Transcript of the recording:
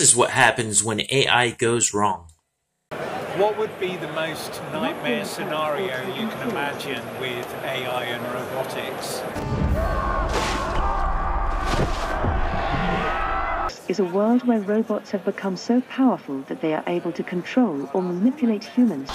This is what happens when AI goes wrong. What would be the most nightmare scenario you can imagine with AI and robotics? Is a world where robots have become so powerful that they are able to control or manipulate humans.